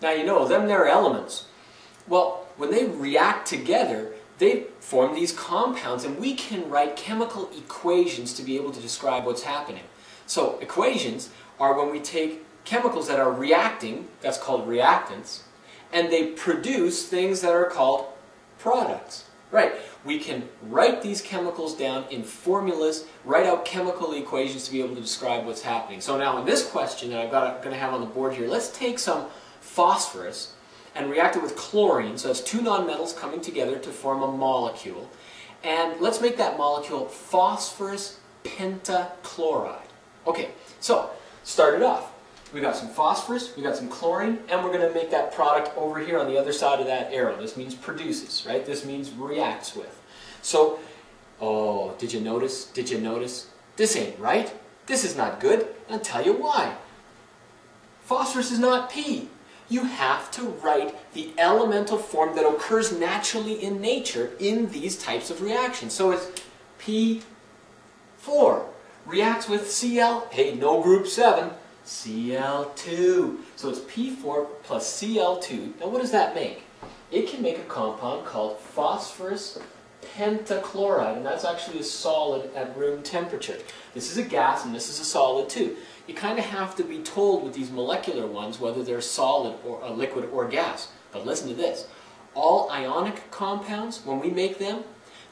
Now you know, them they're elements. Well, when they react together, they form these compounds, and we can write chemical equations to be able to describe what's happening. So equations are when we take chemicals that are reacting, that's called reactants, and they produce things that are called products. Right, we can write these chemicals down in formulas, write out chemical equations to be able to describe what's happening. So now in this question that I'm going to have on the board here, let's take some phosphorus and react it with chlorine. So it's two nonmetals coming together to form a molecule. And let's make that molecule phosphorus pentachloride. Okay, so start it off. We got some phosphorus, we got some chlorine, and we're going to make that product over here on the other side of that arrow. This means produces, right? This means reacts with. So, oh, did you notice? Did you notice? This ain't right. This is not good. And I'll tell you why. Phosphorus is not P. You have to write the elemental form that occurs naturally in nature in these types of reactions. So it's P4 reacts with Cl, hey, no group 7, Cl2. So it's P4 plus Cl2. Now what does that make? It can make a compound called phosphorus pentachloride, and that's actually a solid at room temperature. This is a gas and this is a solid too. You kind of have to be told with these molecular ones whether they're solid or a liquid or gas. But listen to this. All ionic compounds, when we make them,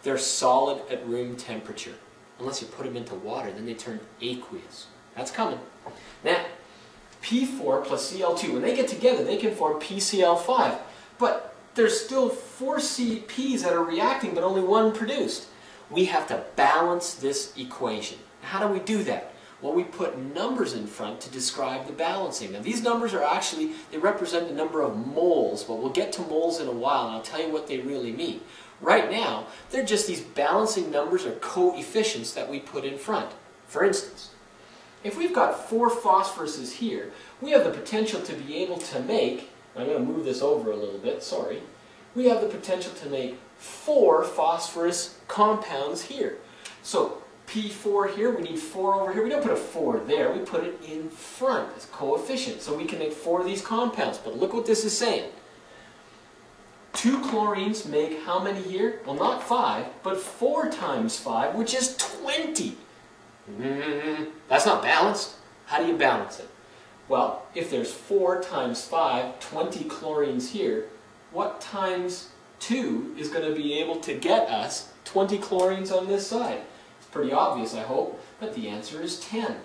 they're solid at room temperature. Unless you put them into water, then they turn aqueous. That's coming. Now, P4 plus Cl2, when they get together, they can form PCl5. But there's still four CPs that are reacting, but only one produced. We have to balance this equation. How do we do that? Well, we put numbers in front to describe the balancing. Now, these numbers are actually, they represent the number of moles, but we'll get to moles in a while, and I'll tell you what they really mean. Right now, they're just these balancing numbers or coefficients that we put in front. For instance, if we've got four phosphoruses here, we have the potential to be able to make, I'm going to move this over a little bit, sorry, we have the potential to make four phosphorus compounds here. So P4 here, we need 4 over here. We don't put a 4 there, we put it in front as coefficient. So we can make 4 of these compounds. But look what this is saying. Two chlorines make how many here? Well, not 5, but 4 times 5, which is 20. Mm, that's not balanced. How do you balance it? Well, if there's 4 times 5, 20 chlorines here, what times 2 is going to be able to get us 20 chlorines on this side? It's pretty obvious, I hope, but the answer is 10.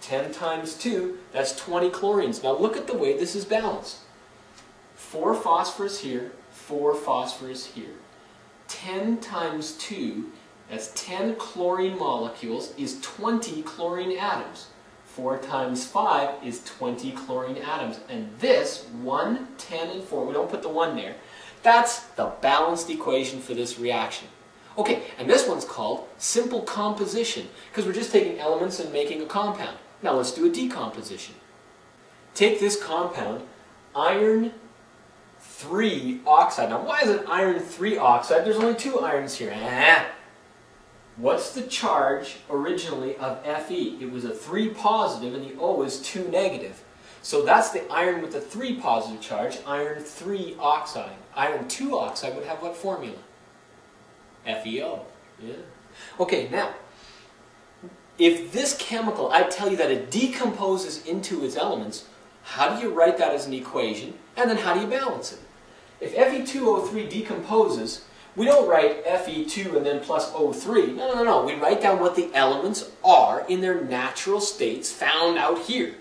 10 times 2, that's 20 chlorines. Now look at the way this is balanced. 4 phosphorus here, 4 phosphorus here. 10 times 2 that's 10 chlorine molecules, is 20 chlorine atoms. 4 times 5 is 20 chlorine atoms. And this, 1, 10, and 4, we don't put the 1 there, that's the balanced equation for this reaction. Okay, and this one's called simple composition, because we're just taking elements and making a compound. Now let's do a decomposition. Take this compound, iron 3 oxide. Now why is it iron 3 oxide? There's only two irons here. Ah, What's the charge originally of Fe? It was a 3 positive and the O is 2 negative. So that's the iron with the 3 positive charge, iron 3 oxide. Iron 2 oxide would have what formula? FeO. Yeah. Okay, now, if this chemical, I tell you that it decomposes into its elements, how do you write that as an equation? And then how do you balance it? If Fe2O3 decomposes, we don't write Fe2 and then plus O3. No, no, no, no. We write down what the elements are in their natural states found out here.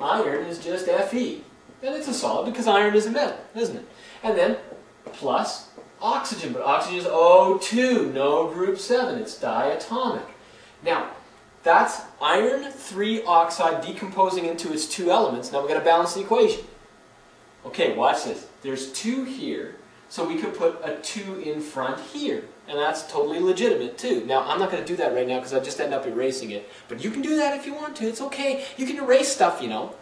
Iron is just Fe. And it's a solid because iron is a metal, isn't it? And then plus oxygen. But oxygen is O2, no group 7. It's diatomic. Now, that's iron 3 oxide decomposing into its two elements. Now we've got to balance the equation. Okay, watch this. There's two here. So we could put a 2 in front here. And that's totally legitimate too. Now, I'm not going to do that right now because I just end up erasing it. But you can do that if you want to. It's okay. You can erase stuff, you know.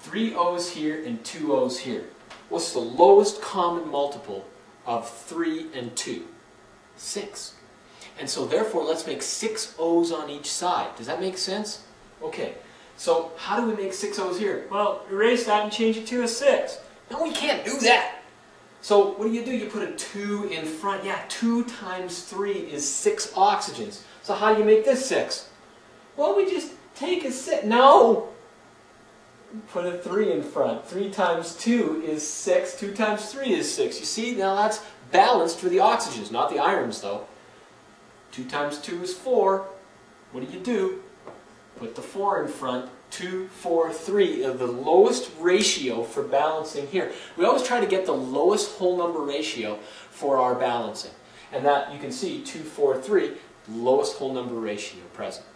Three O's here and two O's here. What's the lowest common multiple of 3 and 2? 6. And so therefore, let's make 6 O's on each side. Does that make sense? Okay. So how do we make six O's here? Well, erase that and change it to a 6. No, we can't do that. So what do you do? You put a 2 in front. Yeah, 2 times 3 is 6 oxygens. So how do you make this 6? Well, we just take a 6. No! Put a 3 in front. 3 times 2 is 6. 2 times 3 is 6. You see, now that's balanced for the oxygens, not the irons though. 2 times 2 is 4. What do you do? Put the 4 in front. 2, 4, 3, the lowest ratio for balancing here. We always try to get the lowest whole number ratio for our balancing. And that, you can see, 2, 4, 3, lowest whole number ratio present.